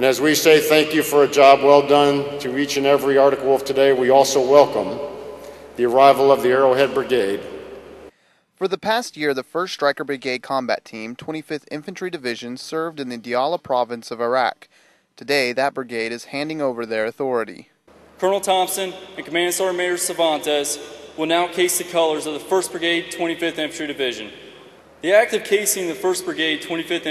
And as we say thank you for a job well done to each and every Arctic Wolf today, we also welcome the arrival of the Arrowhead Brigade. For the past year, the 1st Stryker Brigade Combat Team, 25th Infantry Division, served in the Diyala province of Iraq. Today, that brigade is handing over their authority. Colonel Thompson and Command Sergeant Major Cervantes will now case the colors of the 1st Brigade, 25th Infantry Division. The act of casing the 1st Brigade, 25th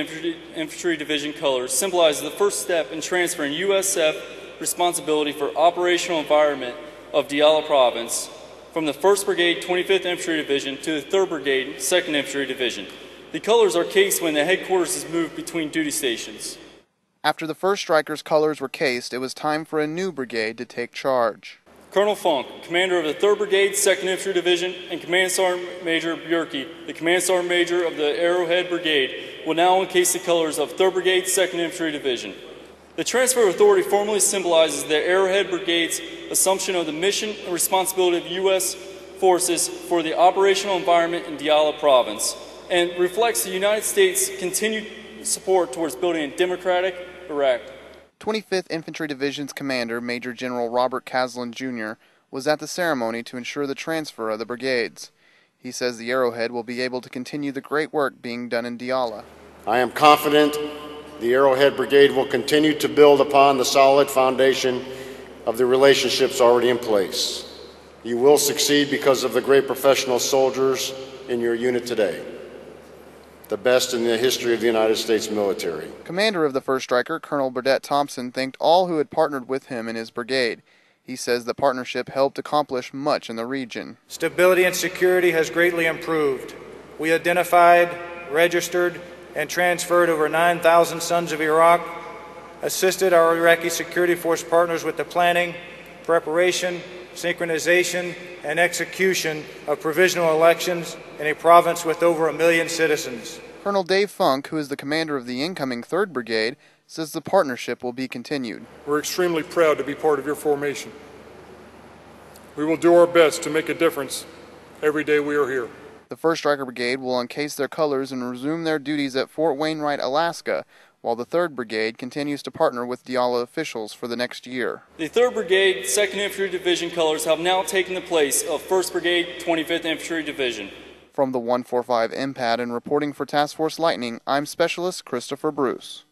Infantry, Division colors symbolizes the first step in transferring USF responsibility for operational environment of Diyala Province from the 1st Brigade, 25th Infantry Division to the 3rd Brigade, 2nd Infantry Division. The colors are cased when the headquarters is moved between duty stations. After the 1st Stryker's colors were cased, it was time for a new brigade to take charge. Colonel Funk, commander of the 3rd Brigade, 2nd Infantry Division, and Command Sergeant Major Bjorky, the Command Sergeant Major of the Arrowhead Brigade, will now encase the colors of 3rd Brigade, 2nd Infantry Division. The transfer of authority formally symbolizes the Arrowhead Brigade's assumption of the mission and responsibility of U.S. forces for the operational environment in Diyala Province and reflects the United States' continued support towards building a democratic Iraq. 25th Infantry Division's commander, Major General Robert Caslen, Jr., was at the ceremony to ensure the transfer of the brigades. He says the Arrowhead will be able to continue the great work being done in Diyala. I am confident the Arrowhead Brigade will continue to build upon the solid foundation of the relationships already in place. You will succeed because of the great professional soldiers in your unit today the best in the history of the United States military. Commander of the 1st Stryker, Colonel Burdett Thompson, thanked all who had partnered with him in his brigade. He says the partnership helped accomplish much in the region. Stability and security has greatly improved. We identified, registered, and transferred over 9,000 sons of Iraq, assisted our Iraqi security force partners with the planning, preparation, synchronization, and execution of provisional elections in a province with over a million citizens. Colonel Dave Funk, who is the commander of the incoming 3rd Brigade, says the partnership will be continued. We're extremely proud to be part of your formation. We will do our best to make a difference every day we are here. The 1st Stryker Brigade will uncase their colors and resume their duties at Fort Wainwright, Alaska, while the 3rd Brigade continues to partner with Diyala officials for the next year. The 3rd Brigade, 2nd Infantry Division colors have now taken the place of 1st Brigade, 25th Infantry Division. From the 145 MPAD and reporting for Task Force Lightning, I'm Specialist Christopher Bruce.